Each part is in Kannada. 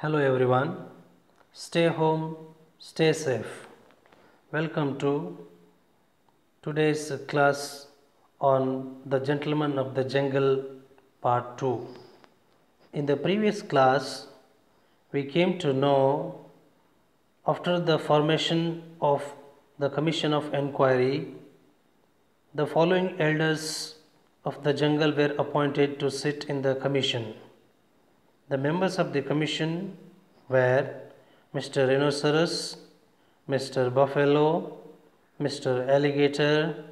Hello everyone. Stay home, stay safe. Welcome to today's class on The Gentleman of the Jungle Part 2. In the previous class, we came to know after the formation of the Commission of Enquiry, the following elders of the jungle were appointed to sit in the commission. The members of the commission were Mr. Rhinoceros, Mr. Buffalo, Mr. Alligator,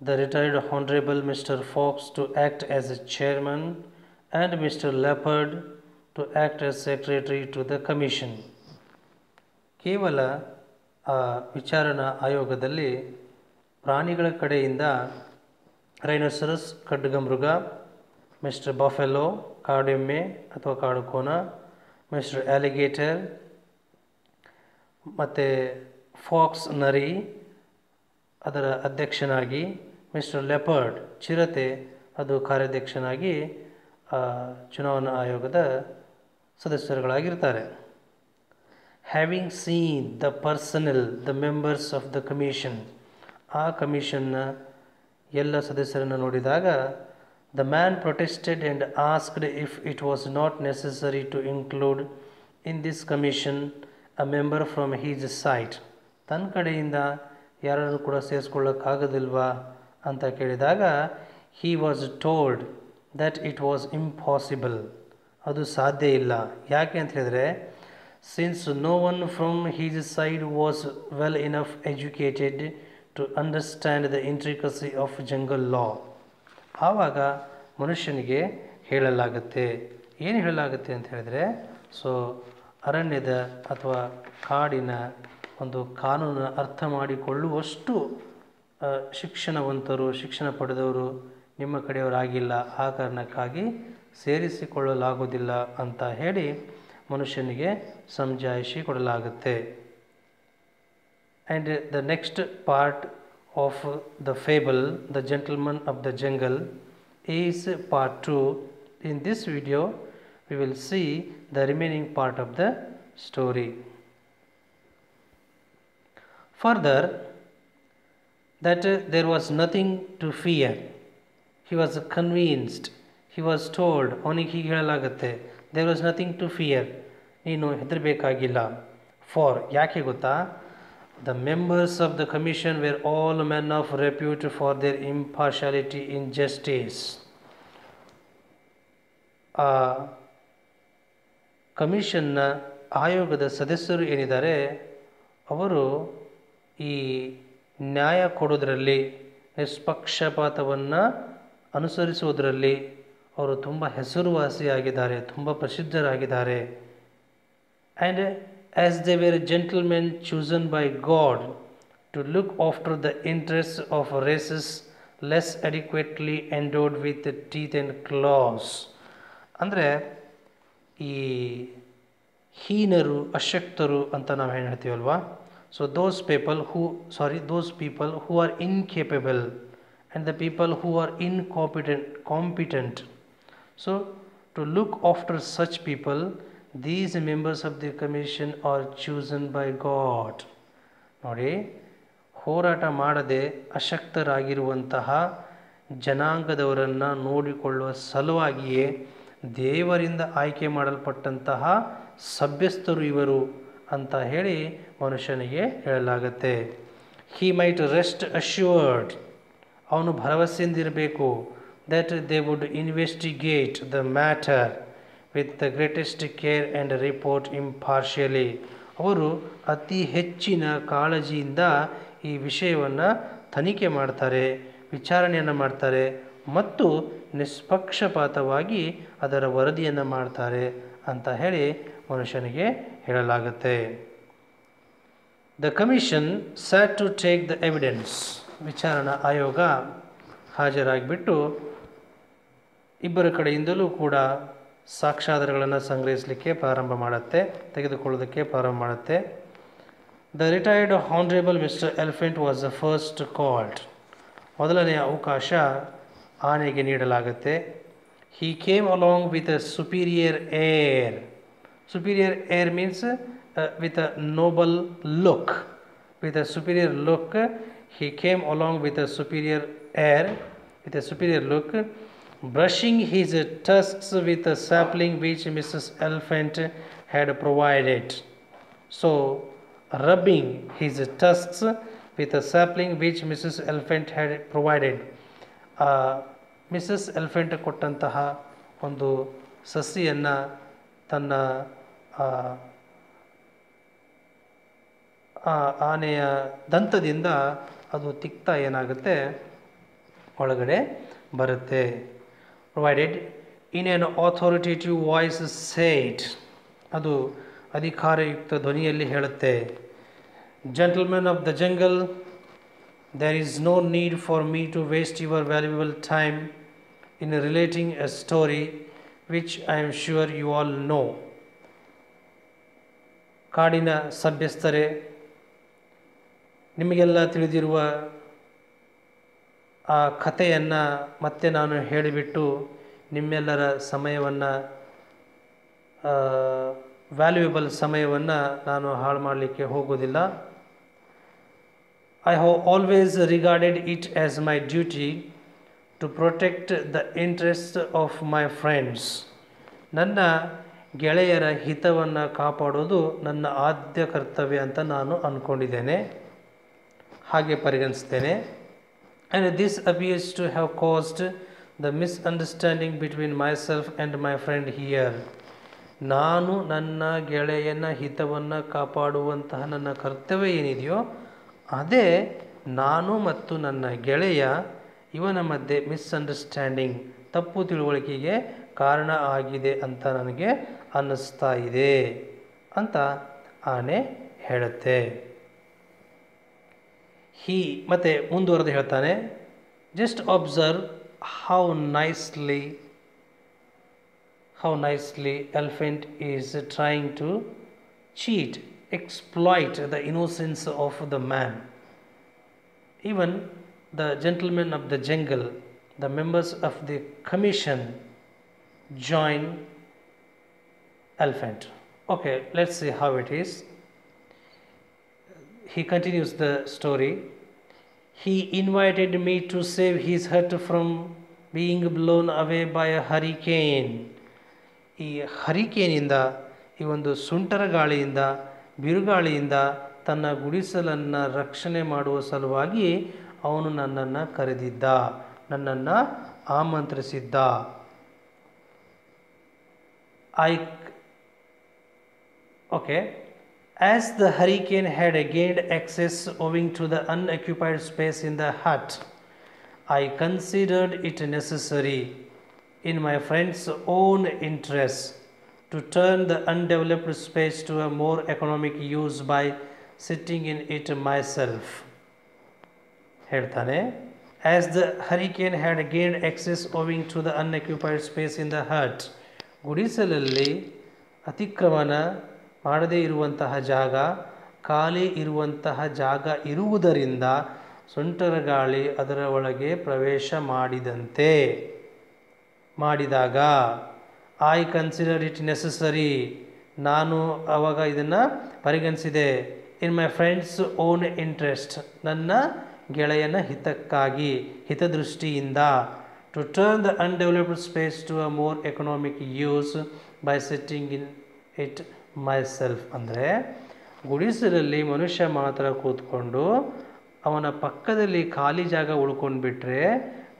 the retired Honorable Mr. Fox to act as a chairman, and Mr. Leopard to act as secretary to the commission. ಕೇವಲ ಆ ವಿಚಾರಣಾ ಆಯೋಗದಲ್ಲಿ ಪ್ರಾಣಿಗಳ ಕಡೆಯಿಂದ ರೈನೋಸರಸ್ ಖಡ್ಗಮೃಗ ಮಿಸ್ಟರ್ ಬಫೆಲೋ ಕಾಡೆಮ್ಮೆ ಅಥವಾ ಕಾಡುಕೋನ ಮಿಸ್ಟರ್ ಆಲಿಗೇಟರ್ ಮತ್ತು ಫಾಕ್ಸ್ ನರಿ, ಅದರ ಅಧ್ಯಕ್ಷನಾಗಿ ಮಿಸ್ಟರ್ ಲೆಪರ್ಡ್ ಚಿರತೆ, ಅದು ಕಾರ್ಯಾಧ್ಯಕ್ಷನಾಗಿ ಚುನಾವಣಾ ಆಯೋಗದ ಸದಸ್ಯರುಗಳಾಗಿರ್ತಾರೆ. Having seen the personnel the members of the commission ಆ ಕಮಿಷನ್ನ ಎಲ್ಲ ಸದಸ್ಯರನ್ನು ನೋಡಿದಾಗ the man protested and asked if it was not necessary to include in this commission a member from his side ತನ್ನ ಕಡೆಯಿಂದ ಯಾರನ್ನು ಕೂಡ ಸೇರಿಸ್ಕೊಳ್ಳೋಕ್ಕಾಗೋದಿಲ್ವಾ? ಅಂತ ಕೇಳಿದಾಗ he was told that it was impossible ಅದು ಸಾಧ್ಯ ಇಲ್ಲ. ಯಾಕೆ ಅಂತ ಹೇಳಿದ್ರೆ since no one from his side was well enough educated to understand the intricacy of jungle law ಆವಾಗ ಮನುಷ್ಯನಿಗೆ ಹೇಳಲಾಗುತ್ತೆ. ಏನು ಹೇಳಲಾಗುತ್ತೆ ಅಂತ ಹೇಳಿದರೆ, ಸೊ ಅರಣ್ಯದ ಅಥವಾ ಕಾಡಿನ ಒಂದು ಕಾನೂನು ಅರ್ಥ ಮಾಡಿಕೊಳ್ಳುವಷ್ಟು ಶಿಕ್ಷಣವಂತರು, ಶಿಕ್ಷಣ ಪಡೆದವರು ನಿಮ್ಮ ಕಡೆಯವರಾಗಿಲ್ಲ ಆ ಕಾರಣಕ್ಕಾಗಿ ಸೇರಿಸಿಕೊಳ್ಳಲಾಗುವುದಿಲ್ಲ ಅಂತ ಹೇಳಿ ಮನುಷ್ಯನಿಗೆ ಸಂಜಾಯಿಸಿ ಕೊಡಲಾಗುತ್ತೆ. And the next part of the fable, The Gentleman of the Jungle, is part 2. In this video, we will see the remaining part of the story. Further, that uh, there was nothing to fear. He was convinced. He was told, ಅವನಿಗೆ ಹೀಗೆ ಹೇಳಲಾಗುತ್ತೆ there was nothing to fear ನೀನು ಹೆದರಬೇಕಾಗಿಲ್ಲ ಫಾರ್ ಯಾಕೆ ಗೊತ್ತಾ the members of the commission were all men of repute for their impartiality in justice. ಆ ಕಮಿಷನ್ನ ಆಯೋಗದ ಸದಸ್ಯರು ಏನಿದ್ದಾರೆ, ಅವರು ಈ ನ್ಯಾಯ ಕೊಡೋದರಲ್ಲಿ, ನಿಷ್ಪಕ್ಷಪಾತವನ್ನು ಅನುಸರಿಸುವುದರಲ್ಲಿ ಅವರು ತುಂಬ ಹೆಸರುವಾಸಿಯಾಗಿದ್ದಾರೆ, ತುಂಬ ಪ್ರಸಿದ್ಧರಾಗಿದ್ದಾರೆ and as they were gentlemen chosen by God to look after the interest of races less adequately endowed with teeth and claws ಅಂದರೆ ಈ ಹೀನರು, ಅಶಕ್ತರು ಅಂತ ನಾವು ಏನು ಹೇಳ್ತೀವಲ್ವಾ? So those people who sorry those people who are incapable and the people who are incompetent competent so to look after such people these members of the commission are chosen by God. ನೋಡಿ, ಹೋರಾಟ ಮಾಡದೆ ಅಶಕ್ತರಾಗಿರುವಂತಹ ಜನಾಂಗದವರನ್ನು ನೋಡಿಕೊಳ್ಳುವ ಸಲುವಾಗಿಯೇ ದೇವರಿಂದ ಆಯ್ಕೆ ಮಾಡಲ್ಪಟ್ಟಂತಹ ಸಭ್ಯಸ್ಥರು ಇವರು ಅಂತ ಹೇಳಿ ಮನುಷ್ಯನಿಗೆ ಹೇಳಲಾಗುತ್ತೆ. ಹಿ ಮೈಟ್ ರೆಸ್ಟ್ ಅಶ್ಯೂರ್ಡ್ ಅವನು ಭರವಸೆಯಿಂದಿರಬೇಕು. That they would investigate the matter with the greatest care and report impartially ಅವರು ಅತಿ ಹೆಚ್ಚಿನ ಕಾಳಜಿಯಿಂದ ಈ ವಿಷಯವನ್ನು ತನಿಖೆ ಮಾಡ್ತಾರೆ, ವಿಚಾರಣೆಯನ್ನು ಮಾಡ್ತಾರೆ ಮತ್ತು ನಿಷ್ಪಕ್ಷಪಾತವಾಗಿ ಅದರ ವರದಿಯನ್ನು ಮಾಡ್ತಾರೆ ಅಂತ ಹೇಳಿ ಮನುಷ್ಯನಿಗೆ ಹೇಳಲಾಗುತ್ತೆ. The commission sat to take the evidence ವಿಚಾರಣಾ ಆಯೋಗ ಹಾಜರಾಗಿಬಿಟ್ಟು ಇಬ್ಬರ ಕಡೆಯಿಂದಲೂ ಕೂಡ ಸಾಕ್ಷ್ಯಾಧಾರಗಳನ್ನು ಸಂಗ್ರಹಿಸಲಿಕ್ಕೆ ಪ್ರಾರಂಭ ಮಾಡುತ್ತೆ, ತೆಗೆದುಕೊಳ್ಳೋದಕ್ಕೆ ಪ್ರಾರಂಭ ಮಾಡುತ್ತೆ. The retired honourable Mr Elephant was the first called ಮೊದಲನೆಯ ಅವಕಾಶ ಆನೆಗೆ ನೀಡಲಾಗುತ್ತೆ. He came along with a superior air superior air means with a noble look with a superior look he came along with a superior air with a superior look brushing his tusks with a sapling which mrs elephant had provided so rubbing his tusks with a sapling which mrs elephant had provided Mrs Elephant ಕೊಟ್ಟಂತಹ ಒಂದು ಸಸಿಯನ್ನು ತನ್ನ ಆನೆಯ ದಂತದಿಂದ ಅದು ತಿಕ್ತಾ ಏನಾಗುತ್ತೆ ಒಳಗಡೆ ಬರುತ್ತೆ Provided in an authoritative voice saith ಅದು ಅಧಿಕಾರಯುಕ್ತ ಧ್ವನಿಯಲ್ಲಿ ಹೇಳುತ್ತೆ gentlemen of the jungle there is no need for me to waste your valuable time in relating a story which I am sure you all know. ಕಾಡಿನ ಸಭ್ಯಸ್ಥರೇ ನಿಮಗೆಲ್ಲ ತಿಳಿದಿರುವ ಆ ಕಥೆಯನ್ನು ಮತ್ತೆ ನಾನು ಹೇಳಿಬಿಟ್ಟು ನಿಮ್ಮೆಲ್ಲರ ಸಮಯವನ್ನು ವ್ಯಾಲ್ಯೂಯಬಲ್ ಸಮಯವನ್ನು ನಾನು ಹಾಳು ಮಾಡಲಿಕ್ಕೆ ಹೋಗೋದಿಲ್ಲ I have always regarded it as my duty to protect the interest of my friends ನನ್ನ ಗೆಳೆಯರ ಹಿತವನ್ನು ಕಾಪಾಡೋದು ನನ್ನ ಆದ್ಯ ಕರ್ತವ್ಯ ಅಂತ ನಾನು ಅಂದ್ಕೊಂಡಿದ್ದೇನೆ ಹಾಗೆ ಪರಿಗಣಿಸ್ತೇನೆ. And this appears to have caused misunderstanding between myself and my friend here ನಾನು ನನ್ನ ಗೆಳೆಯನ ಹಿತವನ್ನು ಕಾಪಾಡುವಂತಹ ನನ್ನ ಕರ್ತವ್ಯ ಏನಿದೆಯೋ, ಅದೇ ನಾನು ಮತ್ತು ನನ್ನ ಗೆಳೆಯ ಇವನ ಮಧ್ಯೆ ಮಿಸ್ಅಂಡರ್ಸ್ಟ್ಯಾಂಡಿಂಗ್ ತಪ್ಪು ತಿಳುವಳಿಕೆಗೆ ಕಾರಣ ಆಗಿದೆ ಅಂತ ನನಗೆ ಅನ್ನಿಸ್ತಾ ಇದೆ ಅಂತ ಆನೆ ಹೇಳುತ್ತೆ. ಹೀ ಮತ್ತೆ ಮುಂದುವರೆದು ಹೇಳ್ತಾನೆ just observe how nicely how nicely elephant is trying to cheat, exploit the innocence of the man. Even the gentlemen of the jungle, the members of the commission, join elephant. Okay, let's see how it is. He continues the story. He invited me to save his hut from being blown away by a hurricane. ಈ ಹರಿಕೇನಿಂದ ಈ ಒಂದು ಸುಂಟರ ಗಾಳಿಯಿಂದ ಬಿರುಗಾಳಿಯಿಂದ ತನ್ನ ಗುಡಿಸಲನ್ನು ರಕ್ಷಣೆ ಮಾಡುವ ಸಲುವಾಗಿ ಅವನು ನನ್ನನ್ನು ಕರೆದಿದ್ದ ನನ್ನನ್ನು ಆಮಂತ್ರಿಸಿದ್ದ I okay As the hurricane had gained access owing to the unoccupied space in the hut, I considered it necessary, in my friend's own interest, to turn the undeveloped space to a more economic use by sitting in it myself. ಹೇಳ್ತಾನೆ as the hurricane had gained access owing to the unoccupied space in the hut ಗುಡಿಸಲಲ್ಲಿ ಅತಿಕ್ರಮಣ ಮಾಡದೇ ಇರುವಂತಹ ಜಾಗ, ಖಾಲಿ ಇರುವಂತಹ ಜಾಗ ಇರುವುದರಿಂದ ಸುಂಟರ ಗಾಳಿ ಅದರ ಒಳಗೆ ಪ್ರವೇಶ ಮಾಡಿದಂತೆ. ಮಾಡಿದಾಗ ಐ ಕನ್ಸಿಡರ್ ಇಟ್ ನೆಸಸರಿ ನಾನು ಆವಾಗ ಇದನ್ನು ಪರಿಗಣಿಸಿದೆ. In my friend's own interest ನನ್ನ ಗೆಳೆಯನ ಹಿತಕ್ಕಾಗಿ, ಹಿತದೃಷ್ಟಿಯಿಂದ. To turn the undeveloped space to a more economic use by setting in it myself ಅಂದರೆ ಗುಡಿಸಲಲ್ಲಿ ಮನುಷ್ಯ ಮಾತ್ರ ಕೂತ್ಕೊಂಡು ಅವನ ಪಕ್ಕದಲ್ಲಿ ಖಾಲಿ ಜಾಗ ಉಳ್ಕೊಂಡ್ಬಿಟ್ರೆ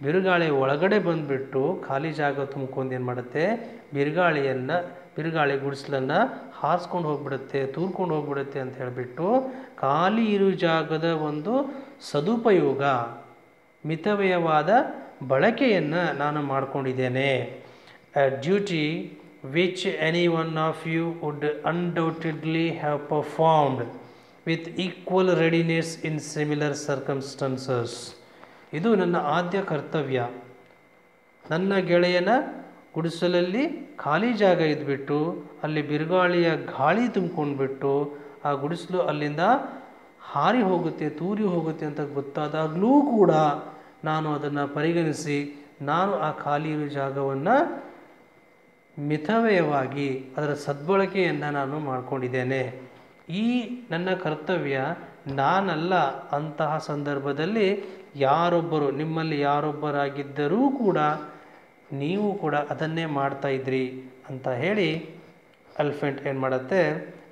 ಬಿರುಗಾಳಿ ಒಳಗಡೆ ಬಂದುಬಿಟ್ಟು ಖಾಲಿ ಜಾಗ ತುಂಬ್ಕೊಂಡು ಏನು ಮಾಡುತ್ತೆ? ಬಿರುಗಾಳಿಯನ್ನು, ಬಿರುಗಾಳಿ ಗುಡಿಸಲನ್ನು ಹಾರಿಸ್ಕೊಂಡು ಹೋಗ್ಬಿಡುತ್ತೆ, ತೂರ್ಕೊಂಡು ಹೋಗ್ಬಿಡುತ್ತೆ ಅಂತ ಹೇಳಿಬಿಟ್ಟು ಖಾಲಿ ಇರು ಜಾಗದ ಒಂದು ಸದುಪಯೋಗ, ಮಿತವ್ಯಯವಾದ ಬಳಕೆಯನ್ನು ನಾನು ಮಾಡಿಕೊಂಡಿದ್ದೇನೆ. Duty which any one of you would undoubtedly have performed with equal readiness in similar circumstances. ಇದು ನನ್ನ ಆದ್ಯ ಕರ್ತವ್ಯ. ನನ್ನ ಗೆಳೆಯನ ಗುಡಿಸಲಲ್ಲಿ ಖಾಲಿ ಜಾಗ ಇದ್ಬಿಟ್ಟು, ಅಲ್ಲಿ ಬಿರುಗಾಳಿಯ ಗಾಳಿ ತುಂಬ್ಕೊಂಡ್ಬಿಟ್ಟು, ಆ ಗುಡಿಸಲು ಅಲ್ಲಿಂದ ಹಾರಿ ಹೋಗುತ್ತೆ, ತೂರಿ ಹೋಗುತ್ತೆ ಅಂತ ಗೊತ್ತಾದಾಗಲೂ ಕೂಡ ನಾನು ಅದನ್ನು ಪರಿಗಣಿಸಿ, ನಾನು ಆ ಖಾಲಿ ಜಾಗವನ್ನು ಮಿತವ್ಯಯವಾಗಿ ಅದರ ಸದ್ಬಳಕೆಯನ್ನು ನಾನು ಮಾಡಿಕೊಂಡಿದ್ದೇನೆ. ಈ ನನ್ನ ಕರ್ತವ್ಯ ನಾನಲ್ಲ ಅಂತಹ ಸಂದರ್ಭದಲ್ಲಿ ಯಾರೊಬ್ಬರು, ನಿಮ್ಮಲ್ಲಿ ಯಾರೊಬ್ಬರಾಗಿದ್ದರೂ ಕೂಡ ನೀವು ಕೂಡ ಅದನ್ನೇ ಮಾಡ್ತಾ ಇದ್ರಿ ಅಂತ ಹೇಳಿ ಅಲ್ಫೆಂಟ್ ಏನು ಮಾಡುತ್ತೆ?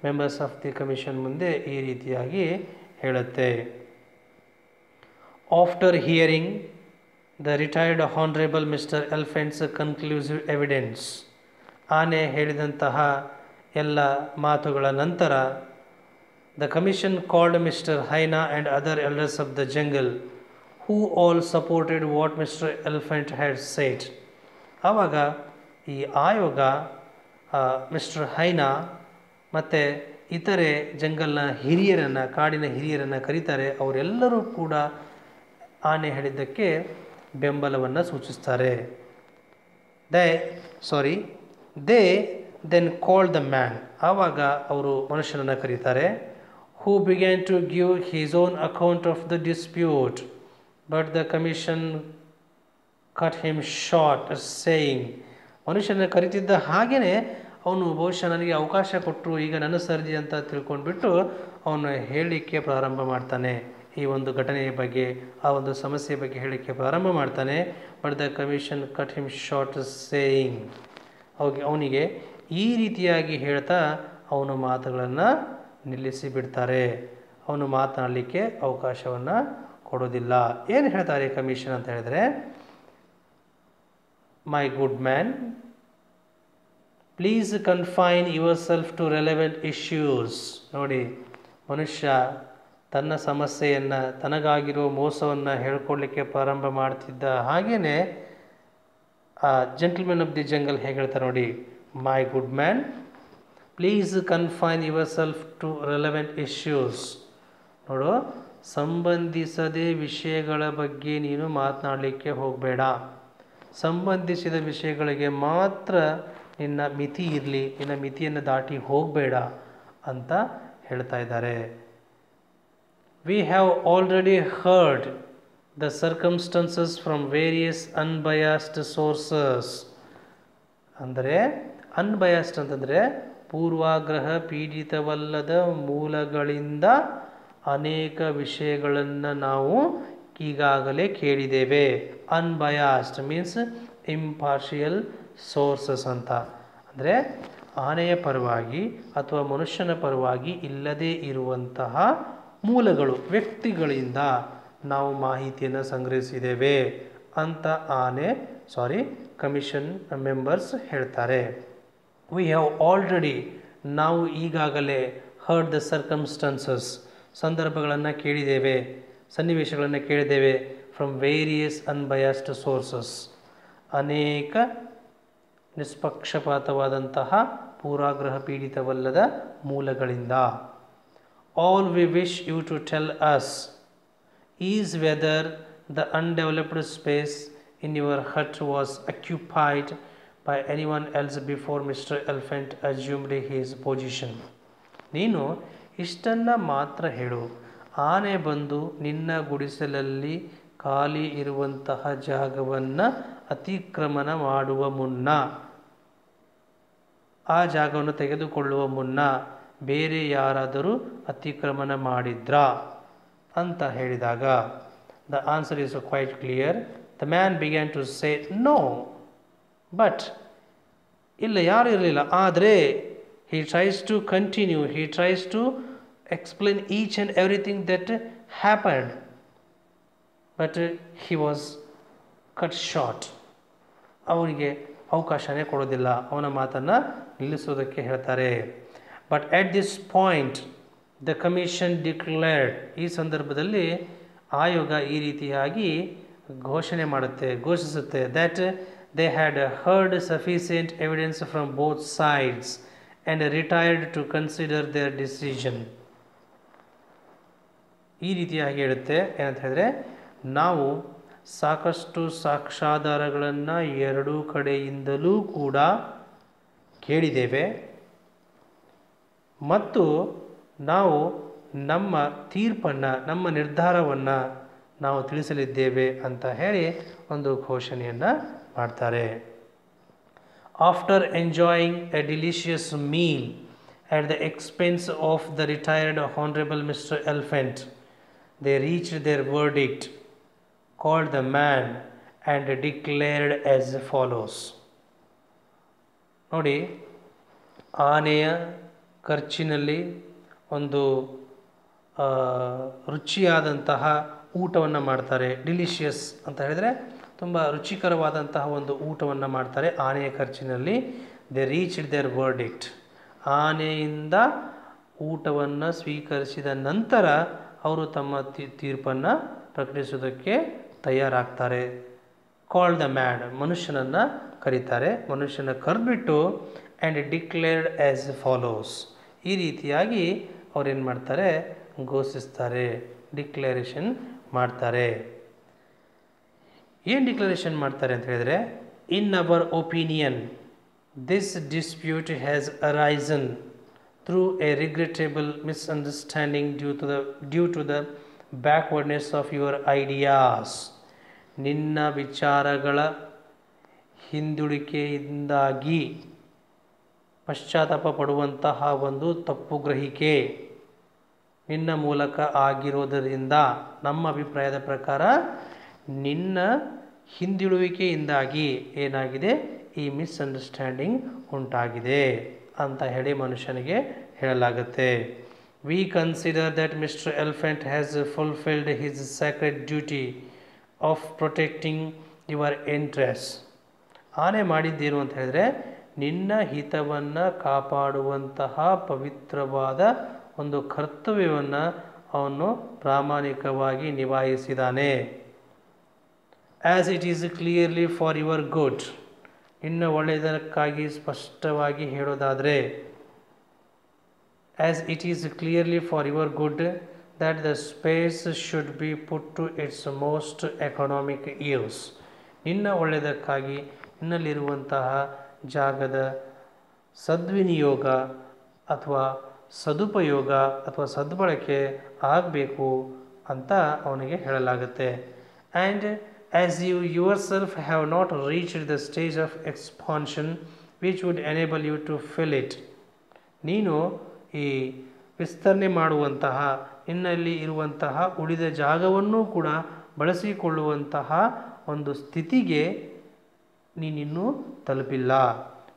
ಮೆಂಬರ್ಸ್ ಆಫ್ ದಿ ಕಮಿಷನ್ ಮುಂದೆ ಈ ರೀತಿಯಾಗಿ ಹೇಳುತ್ತೆ. After hearing the retired honourable Mr Elephant's conclusive evidence. ಆನೆ ಹೇಳಿದಂತಹ ಎಲ್ಲ ಮಾತುಗಳ ನಂತರ the commission called Mr Hyena and other elders of the jungle who all supported what Mr Elephant had said ಆವಾಗ ಈ ಆಯೋಗ ಮಿಸ್ಟರ್ ಹೈನಾ ಮತ್ತು ಇತರೆ ಜಂಗಲ್ನ ಹಿರಿಯರನ್ನು, ಕಾಡಿನ ಹಿರಿಯರನ್ನು ಕರೀತಾರೆ. ಅವರೆಲ್ಲರೂ ಕೂಡ ಆನೆ ಹೇಳಿದ್ದಕ್ಕೆ ಬೆಂಬಲವನ್ನು ಸೂಚಿಸ್ತಾರೆ. They sorry they then call the man ಆವಾಗ ಅವರು ಮನುಷ್ಯನನ್ನು ಕರೀತಾರೆ who began to give his own account of the dispute but the commission cut him short saying ಮನುಷ್ಯನ ಕರಿತಿದ್ದ ಹಾಗೆಯೇ ಅವನು ಬಹುಶಃ ನನಗೆ ಅವಕಾಶ ಕೊಟ್ಟರು ಈಗ ನನ್ನ ಸರ್ಜಿ ಅಂತ ತಿಳ್ಕೊಂಡ್ಬಿಟ್ಟು ಅವನು ಹೇಳಲಿಕ್ಕೆ ಪ್ರಾರಂಭ ಮಾಡ್ತಾನೆ. ಈ ಒಂದು ಘಟನೆಯ ಬಗ್ಗೆ, ಆ ಒಂದು ಸಮಸ್ಯೆ ಬಗ್ಗೆ ಹೇಳಲಿಕ್ಕೆ ಪ್ರಾರಂಭ ಮಾಡ್ತಾನೆ. But the commission cut him short saying ಅವಾಗ ಅವನಿಗೆ ಈ ರೀತಿಯಾಗಿ ಹೇಳ್ತಾ ಅವನ ಮಾತುಗಳನ್ನು ನಿಲ್ಲಿಸಿ ಬಿಡ್ತಾರೆ ಅವನು ಮಾತನಾಡಲಿಕ್ಕೆ ಅವಕಾಶವನ್ನು ಕೊಡೋದಿಲ್ಲ. ಏನು ಹೇಳ್ತಾರೆ ಕಮಿಷನ್ ಅಂತ ಹೇಳಿದ್ರೆ my good man please confine yourself to relevant issues ನೋಡಿ, ಮನುಷ್ಯ ತನ್ನ ಸಮಸ್ಯೆಯನ್ನು, ತನಗಾಗಿರೋ ಮೋಸವನ್ನು ಹೇಳ್ಕೊಡ್ಲಿಕ್ಕೆ ಪ್ರಾರಂಭ ಮಾಡ್ತಿದ್ದ ಹಾಗೆಯೇ ಜೆಂಟಲ್ಮೆನ್ ಆಫ್ ದಿ ಜಂಗಲ್ ಹೇಗೆ ಹೇಳ್ತಾರೆ ನೋಡಿ my good man please confine yourself to relevant issues ನೋಡು, ಸಂಬಂಧಿಸದೆ ವಿಷಯಗಳ ಬಗ್ಗೆ ನೀನು ಮಾತನಾಡಲಿಕ್ಕೆ ಹೋಗಬೇಡ. ಸಂಬಂಧಿಸಿದ ವಿಷಯಗಳಿಗೆ ಮಾತ್ರ ನಿನ್ನ ಮಿತಿ ಇರಲಿ, ನಿನ್ನ ಮಿತಿಯನ್ನು ದಾಟಿ ಹೋಗಬೇಡ, ಅಂತ ಹೇಳ್ತಾ ಇದ್ದಾರೆ. We have already heard the circumstances from various unbiased sources ಅಂದರೆ ಅನ್ಬಯಾಸ್ಡ್ ಅಂತಂದರೆ ಪೂರ್ವಾಗ್ರಹ ಪೀಡಿತವಲ್ಲದ ಮೂಲಗಳಿಂದ ಅನೇಕ ವಿಷಯಗಳನ್ನು ನಾವು ಈಗಾಗಲೇ ಕೇಳಿದ್ದೇವೆ. ಅನ್ಬಯಾಸ್ಡ್ ಮೀನ್ಸ್ ಇಂಪಾರ್ಷಿಯಲ್ ಸೋರ್ಸಸ್ ಅಂತ. ಅಂದರೆ ಆನೆಯ ಪರವಾಗಿ ಅಥವಾ ಮನುಷ್ಯನ ಪರವಾಗಿ ಇಲ್ಲದೇ ಇರುವಂತಹ ಮೂಲಗಳು, ವ್ಯಕ್ತಿಗಳಿಂದ. ನಾವು ಮಾಹಿತಿಯನ್ನು ಸಂಗ್ರಹಿಸಿದ್ದೇವೆ ಅಂತ ಆನೆ ಸಾರಿ ಕಮಿಷನ್ ಮೆಂಬರ್ಸ್ ಹೇಳ್ತಾರೆ. ವಿ ಹ್ಯಾವ್ ಆಲ್ರೆಡಿ ನಾವು ಈಗಾಗಲೇ ಹರ್ಡ್ ದ ಸರ್ಕಮ್ಸ್ಟನ್ಸಸ್ ಸಂದರ್ಭಗಳನ್ನು ಕೇಳಿದ್ದೇವೆ, ಸನ್ನಿವೇಶಗಳನ್ನು ಕೇಳಿದ್ದೇವೆ ಫ್ರಮ್ ವೇರಿಯಸ್ ಅನ್ಬಯಾಸ್ಡ್ ಸೋರ್ಸಸ್ ಅನೇಕ ನಿಷ್ಪಕ್ಷಪಾತವಾದಂತಹ ಪೂರಾಗ್ರಹ ಪೀಡಿತವಲ್ಲದ ಮೂಲಗಳಿಂದ. All we wish you to tell us is whether the undeveloped space in your hut was occupied by anyone else before Mr Elephant assumed his position ನೀನು ಇಷ್ಟನ್ನು ಮಾತ್ರ ಹೇಳು. ಆನೆ ಬಂದು ನಿನ್ನ ಗುಡಿಸಲಲ್ಲಿ ಖಾಲಿ ಇರುವಂತಹ ಜಾಗವನ್ನು ಅತಿಕ್ರಮಣ ಮಾಡುವ ಮುನ್ನ, ಆ ಜಾಗವನ್ನು ತೆಗೆದುಕೊಳ್ಳುವ ಮುನ್ನ ಬೇರೆ ಯಾರಾದರೂ ಅತಿಕ್ರಮಣ ಮಾಡಿದ್ರಾ? ಅಂತ ಹೇಳಿದಾಗ the answer is quite clear the man began to say no but ಇಲ್ಲ ಯಾರು ಇರಲಿಲ್ಲ, ಆದರೆ he tries to continue he tries to explain each and everything that happened but he was cut short ಅವನಿಗೆ ಅವಕಾಶನೇ ಕೊಡೋದಿಲ್ಲ ಅವನ ಮಾತನ್ನು ನಿಲ್ಲಿಸೋದಕ್ಕೆ ಹೇಳ್ತಾರೆ. But at this point the commission declared ಈ ಸಂದರ್ಭದಲ್ಲಿ ಆಯೋಗ ಈ ರೀತಿಯಾಗಿ ಘೋಷಣೆ ಮಾಡುತ್ತೆ, ಘೋಷಿಸುತ್ತೆ that they had heard sufficient evidence from both sides and retired to consider their decision ಈ ರೀತಿಯಾಗಿ ಹೇಳುತ್ತೆ, ಏನಂತ ಹೇಳಿದ್ರೆ, ನಾವು ಸಾಕಷ್ಟು ಸಾಕ್ಷಾಧಾರಗಳನ್ನು ಎರಡೂ ಕಡೆಯಿಂದಲೂ ಕೂಡ ಕೇಳಿದ್ದೇವೆ ಮತ್ತು ನಾವು ನಮ್ಮ ತೀರ್ಪನ್ನು, ನಮ್ಮ ನಿರ್ಧಾರವನ್ನು ನಾವು ತಿಳಿಸಲಿದ್ದೇವೆ ಅಂತ ಹೇಳಿ ಒಂದು ಘೋಷಣೆಯನ್ನು ಮಾಡ್ತಾರೆ. After enjoying a delicious meal at the expense of the retired honourable Mr Elephant they reach their verdict called the man and declared as follows ನೋಡಿ, ಆನೆಯ ಖರ್ಚಿನಲ್ಲಿ ಒಂದು ರುಚಿಯಾದಂತಹ ಊಟವನ್ನು ಮಾಡ್ತಾರೆ. ಡಿಲಿಷಿಯಸ್ ಅಂತ ಹೇಳಿದರೆ ತುಂಬ ರುಚಿಕರವಾದಂತಹ ಒಂದು ಊಟವನ್ನು ಮಾಡ್ತಾರೆ ಆನೆಯ ಖರ್ಚಿನಲ್ಲಿ. ದೆ ರೀಚ್ಡ್ ದೇರ್ ವರ್ಡಿಕ್ಟ್ ಆನೆಯಿಂದ ಊಟವನ್ನು ಸ್ವೀಕರಿಸಿದ ನಂತರ ಅವರು ತಮ್ಮ ತೀರ್ಪನ್ನು ಪ್ರಕಟಿಸೋದಕ್ಕೆ ತಯಾರಾಗ್ತಾರೆ. ಕಾಲ್ ದ ಮ್ಯಾಡ್ ಮನುಷ್ಯನನ್ನು ಕರೀತಾರೆ. ಮನುಷ್ಯನ ಕರೆದ್ಬಿಟ್ಟು ಆ್ಯಂಡ್ ಡಿಕ್ಲೇರ್ಡ್ ಆ್ಯಸ್ ಫಾಲೋಸ್ ಈ ರೀತಿಯಾಗಿ ಅವ್ರೇನು ಮಾಡ್ತಾರೆ? ಘೋಷಿಸ್ತಾರೆ ಡಿಕ್ಲರೇಷನ್ ಮಾಡ್ತಾರೆ. ಏನು ಡಿಕ್ಲರೇಷನ್ ಮಾಡ್ತಾರೆ ಅಂತ ಹೇಳಿದರೆ in our opinion this dispute has arisen through a regrettable misunderstanding due to the due to the backwardness of your ideas ನಿನ್ನ ವಿಚಾರಗಳ ಹಿಂದುಳಿಕೆಯಿಂದಾಗಿ ಪಶ್ಚಾತ್ತಾಪ ಪಡುವಂತಹ ಒಂದು ತಪ್ಪು ಗ್ರಹಿಕೆ ನಿನ್ನ ಮೂಲಕ ಆಗಿರೋದರಿಂದ ನಮ್ಮ ಅಭಿಪ್ರಾಯದ ಪ್ರಕಾರ ನಿನ್ನ ಹಿಂದುಳುವಿಕೆಯಿಂದಾಗಿ ಏನಾಗಿದೆ? ಈ ಮಿಸ್ಅಂಡರ್ಸ್ಟ್ಯಾಂಡಿಂಗ್ ಉಂಟಾಗಿದೆ ಅಂತ ಹೇಳಿ ಮನುಷ್ಯನಿಗೆ ಹೇಳಲಾಗುತ್ತೆ. We consider that Mr Elephant has fulfilled his sacred duty of protecting your interest ಆನೆ ಮಾಡಿದ್ದೇನು ಅಂತ ಹೇಳಿದ್ರೆ ನಿನ್ನ ಹಿತವನ್ನು ಕಾಪಾಡುವಂತಹ ಪವಿತ್ರವಾದ ಒಂದು ಕರ್ತವ್ಯವನ್ನು ಅವನು ಪ್ರಾಮಾಣಿಕವಾಗಿ ನಿಭಾಯಿಸಿದಾನೆ. As it is clearly for your good ನಿನ್ನ ಒಳ್ಳೆಯದಕ್ಕಾಗಿ ಸ್ಪಷ್ಟವಾಗಿ ಹೇಳೋದಾದರೆ as it is clearly for your good that the space should be put to its most economic use. ನಿನ್ನ ಒಳ್ಳೆಯದಕ್ಕಾಗಿ ನಿನ್ನಲ್ಲಿರುವಂತಹ ಜಾಗದ ಸದ್ವಿನಿಯೋಗ ಅಥವಾ ಸದುಪಯೋಗ ಅಥವಾ ಸದ್ಬಳಕೆ ಆಗಬೇಕು ಅಂತ ಅವನಿಗೆ ಹೇಳಲಾಗುತ್ತೆ. And as you yourself have not reached the stage of expansion which would enable you to fill it ನೀನು ಈ ವಿಸ್ತರಣೆ ಮಾಡುವಂತಹ, ನಿನ್ನಲ್ಲಿ ಇರುವಂತಹ, ಉಳಿದ ಜಾಗವನ್ನೂ ಕೂಡ ಬಳಸಿಕೊಳ್ಳುವಂತಹ ಒಂದು ಸ್ಥಿತಿಗೆ ನೀನಿನ್ನೂ ತಲುಪಿಲ್ಲ.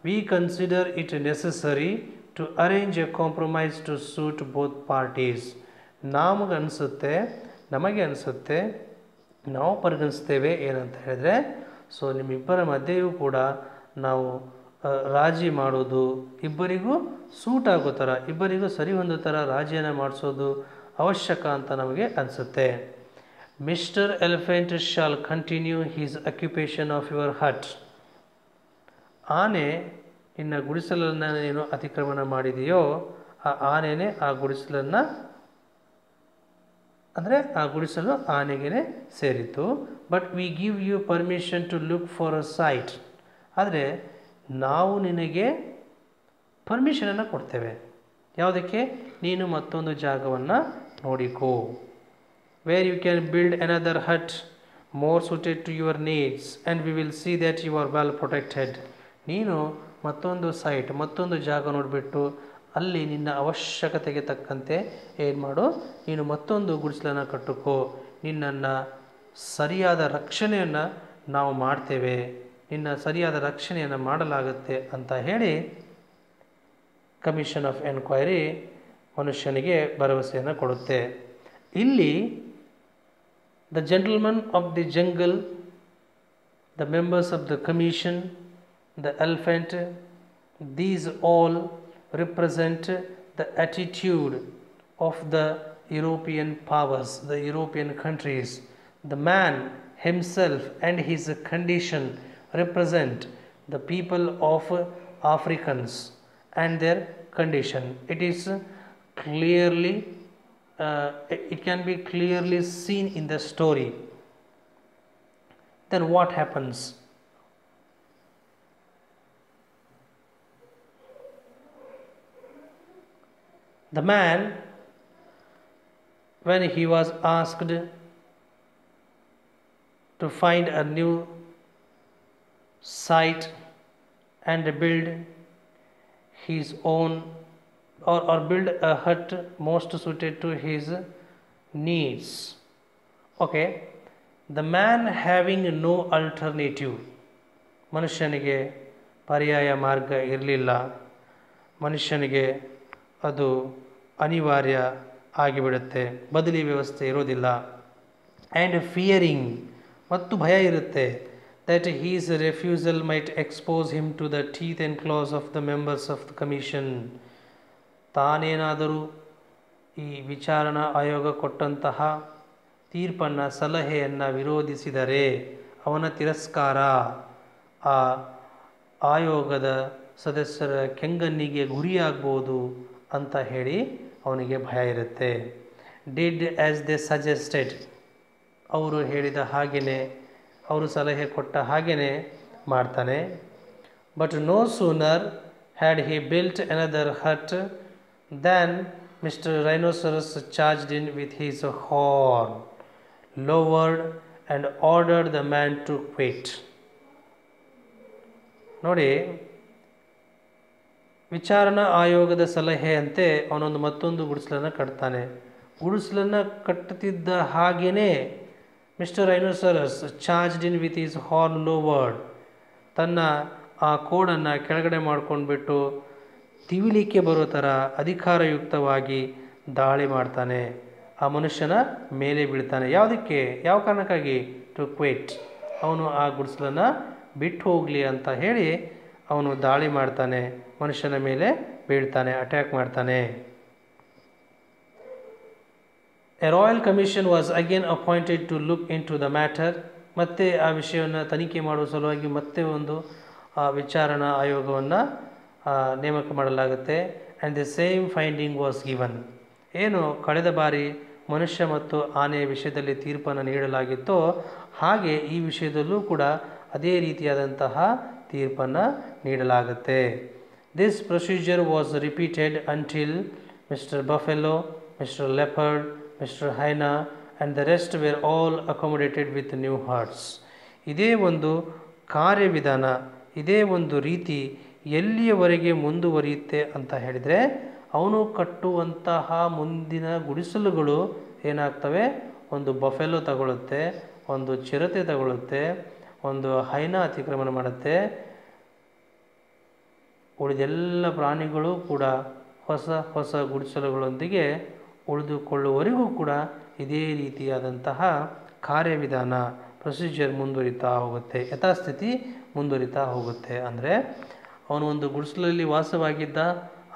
We consider it necessary to arrange a compromise to suit both parties ನಮಗನ್ಸುತ್ತೆ ನಮಗೆ ಅನಿಸುತ್ತೆ, ನಾವು ಪರಿಗಣಿಸ್ತೇವೆ ಏನಂತ ಹೇಳಿದ್ರೆ ಸೊ ನಿಮ್ಮಿಬ್ಬರ ಮಧ್ಯೆಯೂ ಕೂಡ ನಾವು ರಾಜಿ ಮಾಡೋದು ಇಬ್ಬರಿಗೂ ಸೂಟ್ ಆಗೋ ಥರ, ಇಬ್ಬರಿಗೂ ಸರಿ ಹೊಂದೋ ಥರ ರಾಜಿಯನ್ನು ಮಾಡಿಸೋದು ಅವಶ್ಯಕ ಅಂತ ನಮಗೆ ಅನಿಸುತ್ತೆ. Mr Elephant shall continue his occupation of your hut ಆನೆ ನಿನ್ನ ಗುಡಿಸಲನ್ನು ನೀನು ಅತಿಕ್ರಮಣ ಮಾಡಿದೆಯೋ, ಆ ಆನೆನೇ ಆ ಗುಡಿಸಲನ್ನು, ಅಂದರೆ ಆ ಗುಡಿಸಲು ಆನೆಗೇ ಸೇರಿತು but we give you permission to look for a site ಆದರೆ ನಾವು ನಿನಗೆ ಪರ್ಮಿಷನನ್ನು ಕೊಡ್ತೇವೆ. ಯಾವುದಕ್ಕೆ? ನೀನು ಮತ್ತೊಂದು ಜಾಗವನ್ನು ನೋಡಿಕೋ. Where you can build another hut more suited to your needs and we will see that you are well protected ನೀನು ಮತ್ತೊಂದು ಸೈಟ್ ಮತ್ತೊಂದು ಜಾಗ ನೋಡಿಬಿಟ್ಟು ಅಲ್ಲಿ ನಿನ್ನ ಅವಶ್ಯಕತೆಗೆ ತಕ್ಕಂತೆ ಏನು ಮಾಡು ನೀನು ಮತ್ತೊಂದು ಗುಡಿಸಲನ್ನು ಕಟ್ಟುಕೋ. ನಿನ್ನನ್ನು ಸರಿಯಾದ ರಕ್ಷಣೆಯನ್ನು ನಾವು ಮಾಡ್ತೇವೆ. ನಿನ್ನ ಸರಿಯಾದ ರಕ್ಷಣೆಯನ್ನು ಮಾಡಲಾಗುತ್ತೆ ಅಂತ ಹೇಳಿ ಕಮಿಷನ್ ಆಫ್ ಎನ್ಕ್ವೈರಿ ಮನುಷ್ಯನಿಗೆ ಭರವಸೆಯನ್ನು ಕೊಡುತ್ತೆ. ಇಲ್ಲಿ the gentleman of the jungle the members of the commission, the elephant, these all represent the attitude of the European powers, the European countries. The man himself and his condition represent the people of Africans and their condition. It is clearly, uh, it can be clearly seen in the story then what happens? The man, when he was asked to find a new site and build his own or, or build a hut most suited to his needs. Okay, the man having no alternative ಮನುಷ್ಯನಿಗೆ ಪರ್ಯಾಯ ಮಾರ್ಗ ಇರಲಿಲ್ಲ ಮನುಷ್ಯನಿಗೆ ಅದು ಅನಿವಾರ್ಯ ಆಗಿಬಿಡುತ್ತೆ. ಬದಲಿ ವ್ಯವಸ್ಥೆ ಇರೋದಿಲ್ಲ. ಆ್ಯಂಡ್ ಫಿಯರಿಂಗ್ ಮತ್ತು ಭಯ ಇರುತ್ತೆ. That his refusal might expose him to the teeth and claws of the members of the commission. ತಾನೇನಾದರೂ ಈ ವಿಚಾರಣಾ ಆಯೋಗ ಕೊಟ್ಟಂತಹ ತೀರ್ಪನ್ನು, ಸಲಹೆಯನ್ನು ವಿರೋಧಿಸಿದರೆ ಅವನ ತಿರಸ್ಕಾರ ಆ ಆಯೋಗದ ಸದಸ್ಯರ ಕೆಂಗನ್ನಿಗೆ ಗುರಿಯಾಗ್ಬೋದು ಅಂತ ಹೇಳಿ ಅವನಿಗೆ ಭಯ ಇರುತ್ತೆ. ಡಿಡ್ ಆ್ಯಸ್ ದೆ ಸಜೆಸ್ಟೆಡ್ ಅವರು ಹೇಳಿದ ಹಾಗೆಯೇ ಅವರು ಸಲಹೆ ಕೊಟ್ಟ ಹಾಗೆಯೇ ಮಾಡ್ತಾನೆ. But no sooner had he built another hut than Mr Rhinoceros charged in with his horn lowered and ordered the man to quit ನೋಡಿ ವಿಚಾರಣಾ ಆಯೋಗದ ಸಲಹೆಯಂತೆ ಅವನೊಂದು ಮತ್ತೊಂದು ಗುಡಿಸಲನ್ನು ಕಟ್ತಾನೆ. ಗುಡಿಸಲನ್ನು ಕಟ್ಟುತ್ತಿದ್ದ ಹಾಗೆಯೇ Mr Rhinoceros charged in with his horn lowered ತನ್ನ ಆ ಕೋಡನ್ನು ಕೆಳಗಡೆ ಮಾಡ್ಕೊಂಡ್ಬಿಟ್ಟು ತಿವಿಲಿಕ್ಕೆ ಬರೋ ಥರ ಅಧಿಕಾರಯುಕ್ತವಾಗಿ ದಾಳಿ ಮಾಡ್ತಾನೆ. ಆ ಮನುಷ್ಯನ ಮೇಲೆ ಬೀಳ್ತಾನೆ. ಯಾವುದಕ್ಕೆ? ಯಾವ ಕಾರಣಕ್ಕಾಗಿ? ಟು ಕ್ವಿಟ್ ಅವನು ಆ ಗುಡಿಸಲನ್ನು ಬಿಟ್ಟು ಹೋಗಲಿ ಅಂತ ಹೇಳಿ ಅವನು ದಾಳಿ ಮಾಡ್ತಾನೆ. ಮನುಷ್ಯನ ಮೇಲೆ ಬೀಳ್ತಾನೆ ಅಟ್ಯಾಕ್ ಮಾಡ್ತಾನೆ. A royal commission was again appointed to look into the matter ಮತ್ತೆ ಆ ವಿಷಯವನ್ನು ತನಿಖೆ ಮಾಡುವ ಸಲುವಾಗಿ ಮತ್ತೆ ಒಂದು ವಿಚಾರಣಾ ಆಯೋಗವನ್ನು ನೇಮಕ ಮಾಡಲಾಗುತ್ತೆ. And the same finding was given ಏನು ಕಳೆದ ಬಾರಿ ಮನುಷ್ಯ ಮತ್ತು ಆನೆಯ ವಿಷಯದಲ್ಲಿ ತೀರ್ಪನ್ನು ನೀಡಲಾಗಿತ್ತೋ, ಹಾಗೆ ಈ ವಿಷಯದಲ್ಲೂ ಕೂಡ ಅದೇ ರೀತಿಯಾದಂತಹ ತೀರ್ಪನ್ನು ನೀಡಲಾಗುತ್ತೆ. This procedure was repeated until Mr Buffalo Mr Leopard Mr Hyena and the rest were all accommodated with new huts ಇದೇ ಒಂದು ಕಾರ್ಯವಿಧಾನ, ಇದೇ ಒಂದು ರೀತಿ ಎಲ್ಲಿಯವರೆಗೆ ಮುಂದುವರಿಯುತ್ತೆ ಅಂತ ಹೇಳಿದರೆ, ಅವನು ಕಟ್ಟುವಂತಹ ಮುಂದಿನ ಗುಡಿಸಲುಗಳು ಏನಾಗ್ತವೆ? ಒಂದು ಬಫೆಲೋ ತಗೊಳ್ಳುತ್ತೆ ಒಂದು ಚಿರತೆ ತಗೊಳ್ಳುತ್ತೆ ಒಂದು ಹೈನ ಅತಿಕ್ರಮಣ ಮಾಡುತ್ತೆ ಉಳಿದೆಲ್ಲ ಪ್ರಾಣಿಗಳು ಕೂಡ ಹೊಸ ಹೊಸ ಗುಡಿಸಲುಗಳೊಂದಿಗೆ ಉಳಿದುಕೊಳ್ಳುವವರೆಗೂ ಕೂಡ ಇದೇ ರೀತಿಯಾದಂತಹ ಕಾರ್ಯವಿಧಾನ ಪ್ರೊಸೀಜರ್ ಮುಂದುವರಿತಾ ಹೋಗುತ್ತೆ. ಯಥಾಸ್ಥಿತಿ ಮುಂದುವರಿತಾ ಹೋಗುತ್ತೆ. ಅಂದರೆ ಅವನು ಒಂದು ಗುಡಿಸಲಲ್ಲಿ ವಾಸವಾಗಿದ್ದ